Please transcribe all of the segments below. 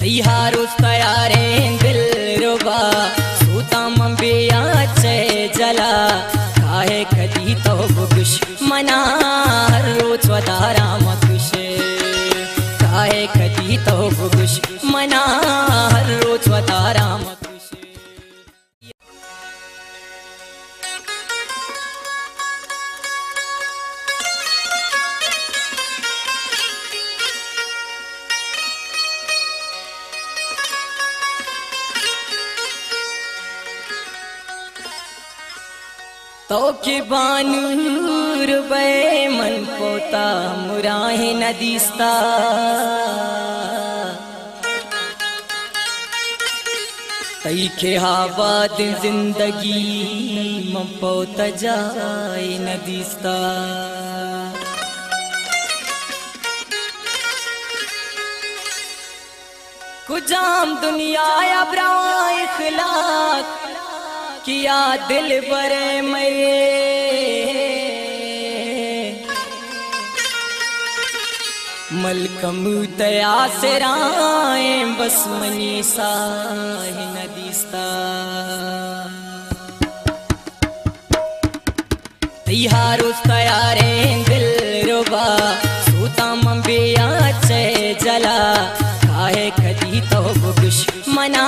तैयारोच तयारे दिल रुबा। सूता मंबिया चे जला। काहे कदी तो बुगुश मना रोज वदारा मकुश काहे कदी तो बुगुश मना रोज वदारा तो बानूर बे मन पोता मुराहे नदीस्ता। तई के हाबाद ज़िंदगी म पोत जाए नदीस्ता। कुजाम दुनिया अबरा इखलाक किया दिल बरे मये। मलकम दया से राए बस मनी साहि नदीस्ता तैयारो तयारे दिल रुबा, सूता मंबिया चे जला। काहे कदी तो बुगुश मना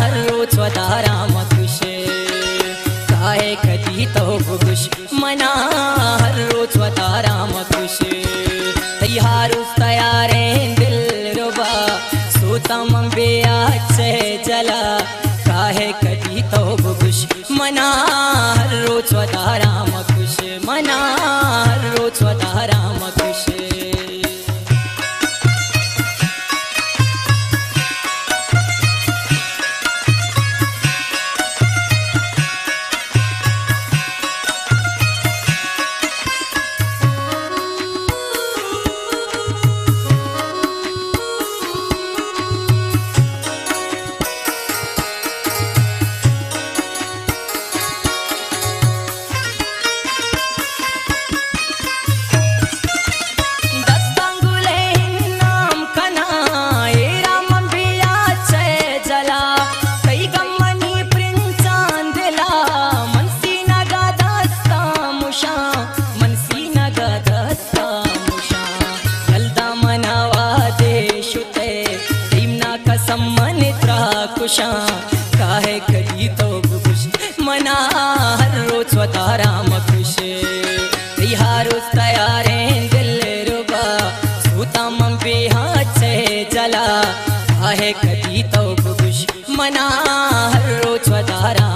हर रोज वदारा तयार सूतम बे कसम कुशा काहे करी तो खुश मना हर रोज स्वतारा मकुश बिहारोज तयारे दिल रुबा। सूता मंबी हाथ से जला। काहे कदी तो खुश मना हर रोज वदारा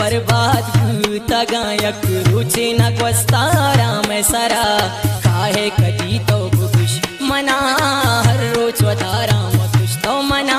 बर्बाद भूता गायक, रुचि न ग्वस्तारा में सरा। काहे कदी तो खुश मना, हर रोज वतारा खुश तो मना।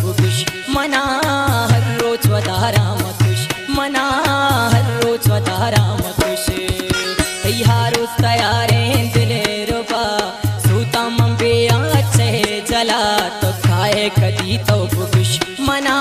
मना